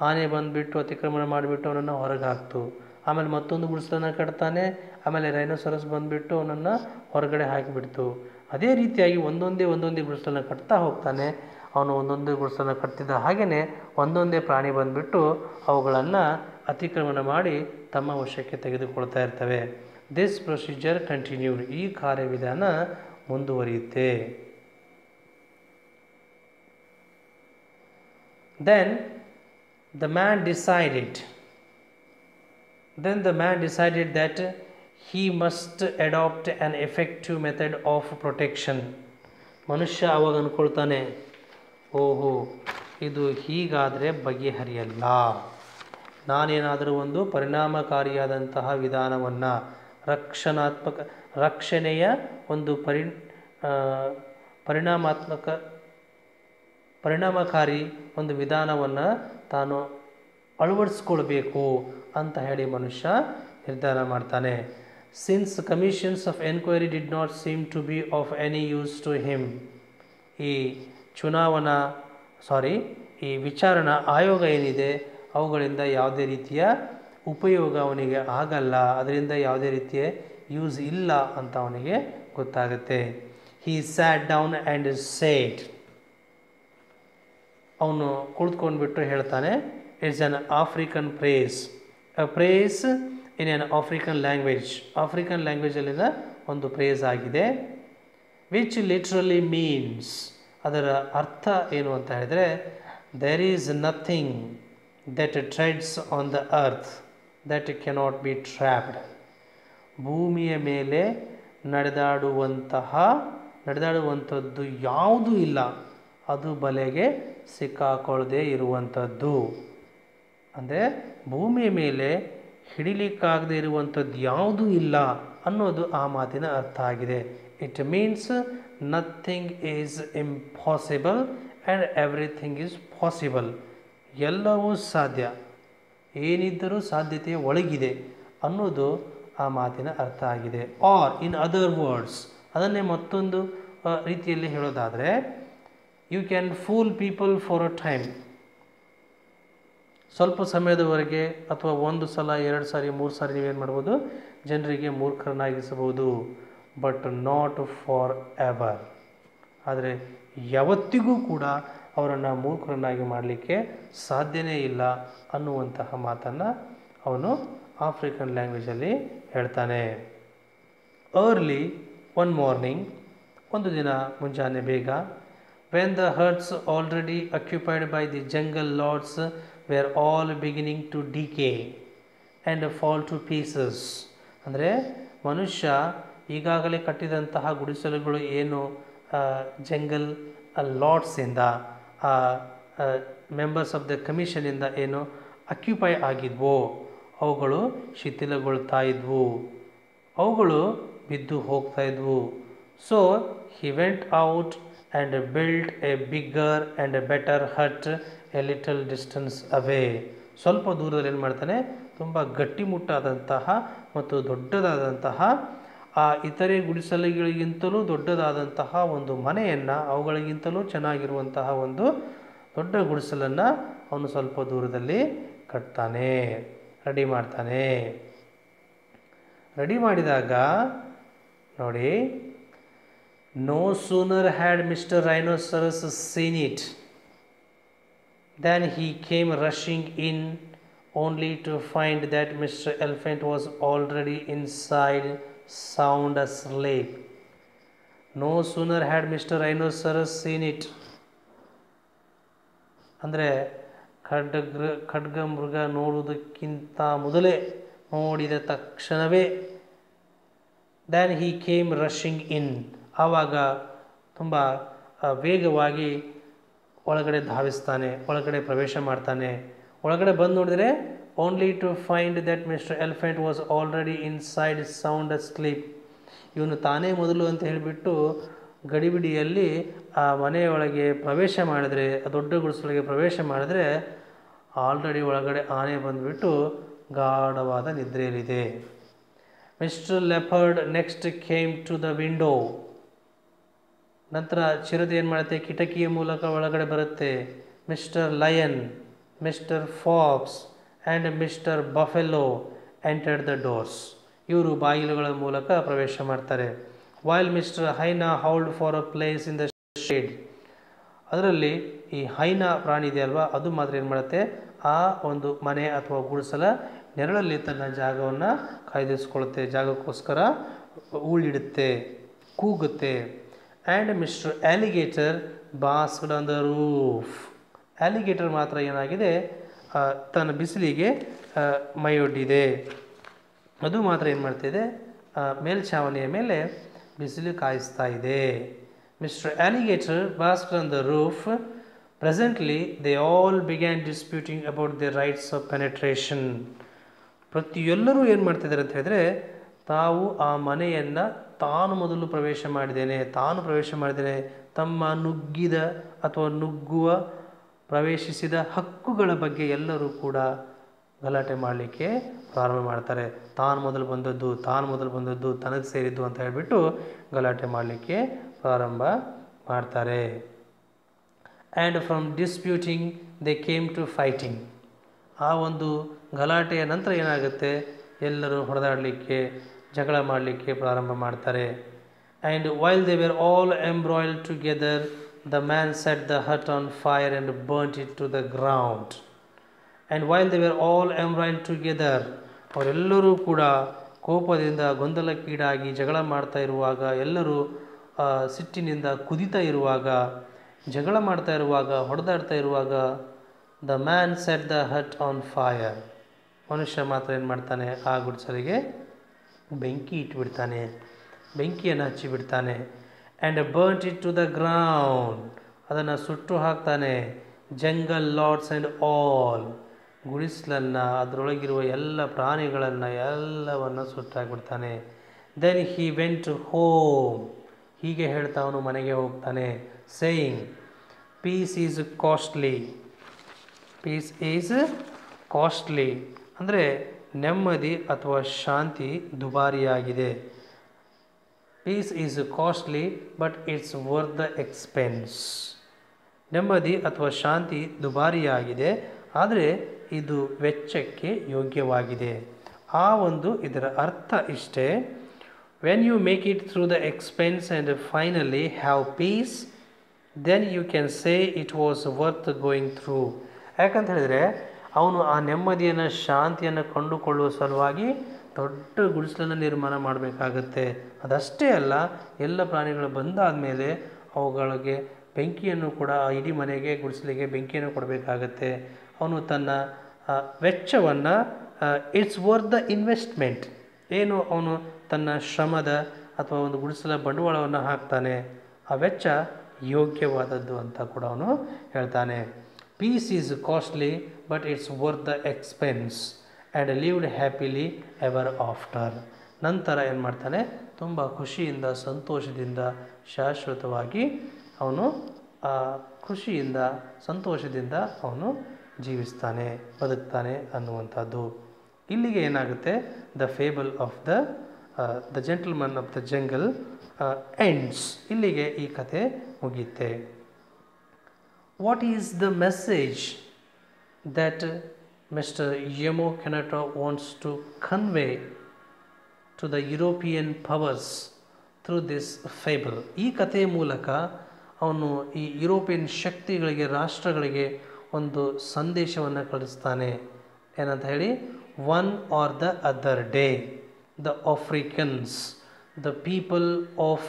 ಆನೆ ಬಂದುಬಿಟ್ಟು ಅತಿಕ್ರಮಣ ಮಾಡಿಬಿಟ್ಟು ಅವನನ್ನು ಹೊರಗೆ ಹಾಕ್ತು ಆಮೇಲೆ ಮತ್ತೊಂದು ಗುಡಿಸಲನ್ನು ಕಟ್ತಾನೆ. ಆಮೇಲೆ ರೈನೋಸರಸ್ ಬಂದುಬಿಟ್ಟು ಅವನನ್ನು ಹೊರಗಡೆ ಹಾಕಿಬಿಡ್ತು. ಅದೇ ರೀತಿಯಾಗಿ ಒಂದೊಂದೇ ಒಂದೊಂದೇ ಗುಡಿಸಲನ್ನು ಕಟ್ತಾ ಹೋಗ್ತಾನೆ. ಅವನು ಒಂದೊಂದೇ ಗುಡಿಸಲನ್ನು ಕಟ್ತಿದ್ದ ಹಾಗೆಯೇ ಒಂದೊಂದೇ ಪ್ರಾಣಿ ಬಂದುಬಿಟ್ಟು ಅವುಗಳನ್ನು ಅತಿಕ್ರಮಣ ಮಾಡಿ ತಮ್ಮ ವಶಕ್ಕೆ ತೆಗೆದುಕೊಳ್ತಾ ಇರ್ತವೆ. ದಿಸ್ ಪ್ರೊಸೀಜರ್ ಕಂಟಿನ್ಯೂಡ್ ಈ ಕಾರ್ಯವಿಧಾನ ಮುಂದುವರಿಯುತ್ತೆ. Then the man decided then the man decided that he must adopt an effective method of protection ಮನುಷ್ಯ ಅವಾಗ ಅಂದ್ಕೊಳ್ತಾನೆ ಓಹೋ, ಇದು ಹೀಗಾದರೆ ಬಗೆಹರಿಯಲ್ಲ. ನಾನೇನಾದರೂ ಒಂದು ಪರಿಣಾಮಕಾರಿಯಾದಂತಹ ವಿಧಾನವನ್ನು ರಕ್ಷಣಾತ್ಮಕ, ರಕ್ಷಣೆಯ ಒಂದು ಪರಿ ಪರಿಣಾಮಾತ್ಮಕ, ಪರಿಣಾಮಕಾರಿ ಒಂದು ವಿಧಾನವನ್ನು ತಾನು ಅಳವಡಿಸ್ಕೊಳ್ಬೇಕು ಅಂತ ಹೇಳಿ ಮನುಷ್ಯ ನಿರ್ಧಾರ ಮಾಡ್ತಾನೆ. Since commissions of enquiry did not seem to be of any use to him ಈ ಚುನಾವಣಾ, ಸಾರಿ, ಈ ವಿಚಾರಣಾ ಆಯೋಗ ಏನಿದೆ, ಅವುಗಳಿಂದ ಯಾವುದೇ ರೀತಿಯ ಉಪಯೋಗ ಅವನಿಗೆ ಆಗಲ್ಲ. ಅದರಿಂದ ಯಾವುದೇ ರೀತಿಯ ಯೂಸ್ ಇಲ್ಲ ಅಂತ ಅವನಿಗೆ ಗೊತ್ತಾಗುತ್ತೆ. He sat down and sat ಅವನು ಕುಳಿತುಕೊಂಡ್ಬಿಟ್ಟು ಹೇಳ್ತಾನೆ it's an African phrase a phrase in an African language African ಲ್ಯಾಂಗ್ವೇಜಲ್ಲಿನ ಒಂದು ಪ್ರೇಸ್ ಆಗಿದೆ ವಿಚ್ ಲಿಟ್ರಲಿ ಮೀನ್ಸ್ ಅದರ ಅರ್ಥ ಏನು ಅಂತ ಹೇಳಿದರೆ there is nothing that treads on the earth that cannot be trapped ಭೂಮಿಯ ಮೇಲೆ ನಡೆದಾಡುವಂತಹ, ನಡೆದಾಡುವಂಥದ್ದು ಯಾವುದೂ ಇಲ್ಲ, ಅದು ಬಲೆಗೆ ಸಿಕ್ಕಾಕೊಳ್ಳದೆ ಇರುವಂಥದ್ದು. ಅಂದರೆ ಭೂಮಿಯ ಮೇಲೆ ಹಿಡಿಲಿಕ್ಕಾಗದೆ ಇರುವಂಥದ್ದು ಯಾವುದೂ ಇಲ್ಲ ಅನ್ನೋದು ಆ ಮಾತಿನ ಅರ್ಥ ಆಗಿದೆ. It means nothing is impossible and everything is possible ಎಲ್ಲವೂ ಸಾಧ್ಯ. ಏನಿದ್ದರೂ ಸಾಧ್ಯತೆ ಒಳಗಿದೆ ಅನ್ನೋದು ಆ ಮಾತಿನ ಅರ್ಥ ಆಗಿದೆ. ಆರ್ ಇನ್ ಅದರ್ ವರ್ಡ್ಸ್ ಅದನ್ನೇ ಮತ್ತೊಂದು ರೀತಿಯಲ್ಲಿ ಹೇಳೋದಾದರೆ you can fool people for a time ಸ್ವಲ್ಪ ಸಮಯದವರೆಗೆ ಅಥವಾ ಒಂದು ಸಲ, ಎರಡು ಸಾರಿ, ಮೂರು ಸಾರಿ ನೀವೇನು ಮಾಡ್ಬೋದು? ಜನರಿಗೆ ಮೂರ್ಖರನ್ನಾಗಿಸಬಹುದು. ಬಟ್ ನಾಟ್ ಫಾರ್ ಎವರ್ ಆದರೆ ಯಾವತ್ತಿಗೂ ಕೂಡ ಅವರನ್ನು ಮೂರ್ಖರನ್ನಾಗಿ ಮಾಡಲಿಕ್ಕೆ ಸಾಧ್ಯನೇ ಇಲ್ಲ ಅನ್ನುವಂತಹ ಮಾತನ್ನು ಅವನು ಆಫ್ರಿಕನ್ ಲ್ಯಾಂಗ್ವೇಜಲ್ಲಿ ಹೇಳ್ತಾನೆ. ಅರ್ಲಿ ಒನ್ ಮಾರ್ನಿಂಗ್ ಒಂದು ದಿನ ಮುಂಜಾನೆ ಬೇಗ when the huts already occupied by the jungle lords were all beginning to decay and fall to pieces ಅಂದರೆ ಮನುಷ್ಯ ಈಗಾಗಲೇ ಕಟ್ಟಿದಂತಹ ಗುಡಿಸಲುಗಳು ಏನು ಜಂಗಲ್ ಲಾಡ್ಸಿಂದ ಮೆಂಬರ್ಸ್ ಆಫ್ ದ ಕಮಿಷನಿಂದ ಏನು ಅಕ್ಯುಪೈ ಆಗಿದ್ವು, ಅವುಗಳು ಶಿಥಿಲಗೊಳ್ತಾ ಇದ್ವು. ಅವುಗಳು ಬಿದ್ದು ಹೋಗ್ತಾ ಇದ್ವು. So he went out and built a bigger and a better hut a little distance away ಸ್ವಲ್ಪ ದೂರದಲ್ಲಿ ಏನು ಮಾಡ್ತಾನೆ? ತುಂಬ ಗಟ್ಟಿಮುಟ್ಟಾದಂತಹ ಮತ್ತು ದೊಡ್ಡದಾದಂತಹ ಆ ಇತರೆ ಗುಡಿಸಲುಗಳಿಗಿಂತಲೂ ದೊಡ್ಡದಾದಂತಹ ಒಂದು ಮನೆಯನ್ನು ಅವುಗಳಿಗಿಂತಲೂ ಚೆನ್ನಾಗಿರುವಂತಹ ಒಂದು ದೊಡ್ಡ ಗುಡಿಸಲನ್ನು ಅವನು ಸ್ವಲ್ಪ ದೂರದಲ್ಲಿ ಕಟ್ತಾನೆ ರೆಡಿ ಮಾಡ್ತಾನೆ. ರೆಡಿ ಮಾಡಿದಾಗ ನೋಡಿ no sooner had Mr Rhinoceros seen it. Than he came rushing in only to find that Mr Elephant was already inside, sound asleep. No sooner had Mr. Rhinoceros seen it. ಅಂದರೆ ಖಡ್ಗ ಖಡ್ಗ ಮೃಗ ನೋಡುವುದಕ್ಕಿಂತ ಮೊದಲೇ ನೋಡಿದ ತಕ್ಷಣವೇ then he came rushing in ಆವಾಗ ತುಂಬ ವೇಗವಾಗಿ ಒಳಗಡೆ ಧಾವಿಸ್ತಾನೆ, ಒಳಗಡೆ ಪ್ರವೇಶ ಮಾಡ್ತಾನೆ ಒಳಗಡೆ ಬಂದು ನೋಡಿದರೆ only to find that Mr Elephant was already inside sound asleep. ಇವನು ತಾನೇ ಮೊದಲು ಅಂತ ಹೇಳಿಬಿಟ್ಟು ಗಡಿಬಿಡಿಯಲ್ಲಿ ಆ ಮನೆಯೊಳಗೆ ಪ್ರವೇಶ ಮಾಡಿದರೆ ದೊಡ್ಡ ಗುಡಿಸಲೊಳಗೆ ಪ್ರವೇಶ ಮಾಡಿದರೆ ಆಲ್ರೆಡಿ ಒಳಗಡೆ ಆನೆ ಬಂದುಬಿಟ್ಟು ಗಾಢವಾದ ನಿದ್ರೆಯಲ್ಲಿದೆ. Mister leopard next came to the window ನಂತರ ಚಿರತೆ ಏನು ಮಾಡುತ್ತೆ? ಕಿಟಕಿಯ ಮೂಲಕ ಒಳಗಡೆ ಬರುತ್ತೆ. Mister lion mister fox and mister buffalo entered the doors ಇವರು ಬಾಗಿಲುಗಳ ಮೂಲಕ ಪ್ರವೇಶ ಮಾಡ್ತಾರೆ. While mister hyena howled for a place in the shade ಅದರಲ್ಲಿ ಈ ಹೈನಾ ಪ್ರಾಣಿ ಇದೆಯಲ್ವಾ ಅದು ಮಾತ್ರ ಏನು ಮಾಡುತ್ತೆ? ಆ ಒಂದು ಮನೆ ಅಥವಾ ಗುಡಿಸಲ ನೆರಳಲ್ಲಿ ತನ್ನ ಜಾಗವನ್ನು ಕಾಯ್ದಿರಿಸ್ಕೊಳ್ಳುತ್ತೆ. ಜಾಗಕ್ಕೋಸ್ಕರ ಉಳಿಡುತ್ತೆ ಕೂಗುತ್ತೆ. And mister alligator basked on the roof alligator ಮಾತ್ರ ಏನಾಗಿದೆ? ತನ್ನ ಬಿಸಿಲಿಗೆ ಮೈಯೊಡ್ಡಿದೆ. ಅದು ಮಾತ್ರ ಏನು ಮಾಡ್ತಿದೆ? ಮೇಲ್ಛಾವಣಿಯ ಮೇಲೆ ಬಿಸಿಲು ಕಾಯಿಸ್ತಾ ಇದೆ. Mister alligator basked on the roof presently they all began disputing about the rights of penetration ಪ್ರತಿಯೊಲ್ಲರೂ ಏನು ಮಾಡ್ತಿದ್ದಾರೆ ಅಂತ ಹೇಳಿದ್ರೆ, ತಾವು ಆ ಮನೆಯನ್ನು ತಾನು ಮೊದಲು ಪ್ರವೇಶ ಮಾಡಿದ್ದೇನೆ, ತಾನು ಪ್ರವೇಶ ಮಾಡಿದ್ದೇನೆ. ತಮ್ಮ ನುಗ್ಗಿದ ಅಥವಾ ನುಗ್ಗುವ ಪ್ರವೇಶಿಸಿದ ಹಕ್ಕುಗಳ ಬಗ್ಗೆ ಎಲ್ಲರೂ ಕೂಡ ಗಲಾಟೆ ಮಾಡಲಿಕ್ಕೆ ಪ್ರಾರಂಭ ಮಾಡ್ತಾರೆ. ತಾನು ಮೊದಲು ಬಂದದ್ದು, ತಾನು ಮೊದಲು ಬಂದದ್ದು, ತನಗೆ ಸೇರಿದ್ದು ಅಂತ ಹೇಳಿಬಿಟ್ಟು ಗಲಾಟೆ ಮಾಡಲಿಕ್ಕೆ ಪ್ರಾರಂಭ ಮಾಡ್ತಾರೆ. And from disputing they came to fighting ಆ ಒಂದು ಗಲಾಟೆಯ ನಂತರ ಏನಾಗುತ್ತೆ? ಎಲ್ಲರೂ ಹೊಡೆದಾಡಲಿಕ್ಕೆ, ಜಗಳ ಮಾಡಲಿಕ್ಕೆ ಪ್ರಾರಂಭ ಮಾಡ್ತಾರೆ. And while they were all embroiled together the man set the hut on fire and burnt it to the ground and while they were all embroiled together ಅವರೆಲ್ಲರೂ ಕೂಡ ಕೋಪದಿಂದ ಗೊಂದಲಕ್ಕೀಡಾಗಿ ಜಗಳ ಮಾಡ್ತಾ ಇರುವಾಗ, ಎಲ್ಲರೂ ಸಿಟ್ಟಿನಿಂದ ಕುದಿತಾ ಇರುವಾಗ, ಜಗಳ ಮಾಡ್ತಾ ಇರುವಾಗ, ಹೊಡೆದಾಡ್ತಾ ಇರುವಾಗ the man set the hut on fire ಮನುಷ್ಯ ಮಾತ್ರ ಏನು ಮಾಡ್ತಾನೆ? ಆ ಗುಡಿಸಲಿಗೆ ಬೆಂಕಿ ಇಟ್ಬಿಡ್ತಾನೆ. ಬೆಂಕಿಯನ್ನು ಹಚ್ಚಿಬಿಡ್ತಾನೆ. And burnt it to the ground ಅದನ್ನು ಸುಟ್ಟು ಹಾಕ್ತಾನೆ. Jungle lords and all. ಗುಡಿಸ್ಲನ್ನು, ಅದರೊಳಗಿರುವ ಎಲ್ಲ ಪ್ರಾಣಿಗಳನ್ನು ಎಲ್ಲವನ್ನು ಸುಟ್ಟಾಕ್ಬಿಡ್ತಾನೆ. ದೆನ್ ಹಿ ವೆಂಟ್ ಹೋಮ್ ಹೀಗೆ ಹೇಳ್ತಾ ಅವನು ಮನೆಗೆ ಹೋಗ್ತಾನೆ saying peace is costly peace is costly ಅಂದರೆ ನೆಮ್ಮದಿ ಅಥವಾ ಶಾಂತಿ ದುಬಾರಿಯಾಗಿದೆ. Peace is costly but it's worth the expense ನೆಮ್ಮದಿ ಅಥವಾ ಶಾಂತಿ ದುಬಾರಿಯಾಗಿದೆ, ಆದರೆ ಇದು ವೆಚ್ಚಕ್ಕೆ ಯೋಗ್ಯವಾಗಿದೆ. ಆ ಒಂದು ಇದರ ಅರ್ಥ ಇಷ್ಟೇ. When you make it through the expense and finally have peace then you can say it was worth going through ಯಾಕಂತ ಹೇಳಿದರೆ, ಅವನು ಆ ನೆಮ್ಮದಿಯನ್ನು, ಶಾಂತಿಯನ್ನು ಕಂಡುಕೊಳ್ಳುವ ಸಲುವಾಗಿ ದೊಡ್ಡ ಗುಡಿಸಲನ್ನು ನಿರ್ಮಾಣ ಮಾಡಬೇಕಾಗತ್ತೆ. ಅದಷ್ಟೇ ಅಲ್ಲ, ಎಲ್ಲ ಪ್ರಾಣಿಗಳು ಬಂದಾದ ಮೇಲೆ ಅವುಗಳಿಗೆ ಬೆಂಕಿಯನ್ನು ಕೂಡ, ಇಡೀ ಮನೆಗೆ, ಗುಡಿಸಲಿಗೆ ಬೆಂಕಿಯನ್ನು ಕೊಡಬೇಕಾಗತ್ತೆ. ಅವನು ತನ್ನ ವೆಚ್ಚವನ್ನು ಇಟ್ಸ್ ವರ್ತ್ ದ ಇನ್ವೆಸ್ಟ್ಮೆಂಟ್ ಏನು ಅವನು ತನ್ನ ಶ್ರಮದ ಅಥವಾ ಒಂದು ಗುಡಿಸಲ ಬಂಡವಾಳವನ್ನು ಹಾಕ್ತಾನೆ. ಆ ವೆಚ್ಚ ಯೋಗ್ಯವಾದದ್ದು ಅಂತ ಕೂಡ ಅವನು ಹೇಳ್ತಾನೆ. Peace is costly but it's worth the expense and lived happily ever after ನಂತರ ಏನು ಮಾಡ್ತಾನೆ? ತುಂಬ ಖುಷಿಯಿಂದ, ಸಂತೋಷದಿಂದ, ಶಾಶ್ವತವಾಗಿ ಅವನು ಖುಷಿಯಿಂದ, ಸಂತೋಷದಿಂದ ಅವನು ಜೀವಿಸ್ತಾನೆ, ಬದುಕ್ತಾನೆ ಅನ್ನುವಂಥದ್ದು. ಇಲ್ಲಿಗೆ ಏನಾಗುತ್ತೆ? The fable of the the gentleman of the jungle ends ಇಲ್ಲಿಗೆ ಈ ಕತೆ ಮುಗಿಯುತ್ತೆ. What is the message that Mr. Yemo Kanata wants to convey to the European powers through this fable. ಈ ಕಥೆಯ ಮೂಲಕ ಅವನು ಈ ಯುರೋಪಿಯನ್ ಶಕ್ತಿಗಳಿಗೆ, ರಾಷ್ಟ್ರಗಳಿಗೆ ಒಂದು ಸಂದೇಶವನ್ನು ಕಳಿಸ್ತಾನೆ ಏನಂತ ಹೇಳಿ one or the other day the Africans the people of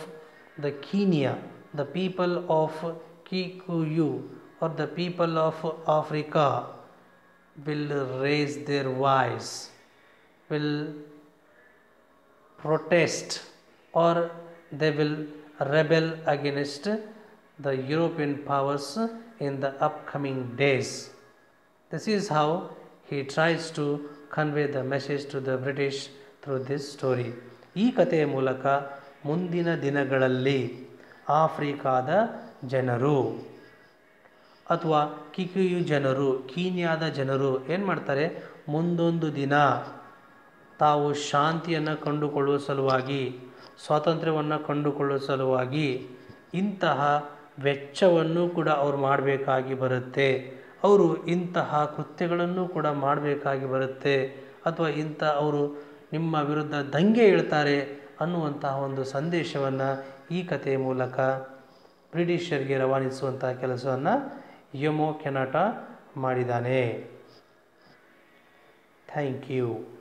the Kenya the people of Kikuyu or the people of Africa will raise their voice, will protest, or they will rebel against the European powers in the upcoming days. This is how he tries to convey the message to the British through this story. ಈ ಕಥೆಯ ಮೂಲಕ ಮುಂದಿನ ದಿನಗಳಲ್ಲಿ ಆಫ್ರಿಕಾದ ಜನರು ಅಥವಾ ಕಿಕಿಯು ಜನರು, ಕೀನ್ಯಾದ ಜನರು ಏನು ಮಾಡ್ತಾರೆ? ಮುಂದೊಂದು ದಿನ ತಾವು ಶಾಂತಿಯನ್ನು ಕಂಡುಕೊಳ್ಳುವ ಸಲುವಾಗಿ, ಸ್ವಾತಂತ್ರ್ಯವನ್ನು ಕಂಡುಕೊಳ್ಳುವ ಸಲುವಾಗಿ ಇಂತಹ ವೆಚ್ಚವನ್ನು ಕೂಡ ಅವರು ಮಾಡಬೇಕಾಗಿ ಬರುತ್ತೆ. ಅವರು ಇಂತಹ ಕೃತ್ಯಗಳನ್ನು ಕೂಡ ಮಾಡಬೇಕಾಗಿ ಬರುತ್ತೆ. ಅಥವಾ ಇಂಥ ಅವರು ನಿಮ್ಮ ವಿರುದ್ಧ ದಂಗೆ ಹೇಳ್ತಾರೆ ಅನ್ನುವಂತಹ ಒಂದು ಸಂದೇಶವನ್ನು ಈ ಕಥೆಯ ಮೂಲಕ ಬ್ರಿಟಿಷರಿಗೆ ರವಾನಿಸುವಂತಹ ಕೆಲಸವನ್ನು ಯಮೋ ಕೆನಾಟ ಮಾಡಿದ್ದಾನೆ. Thank you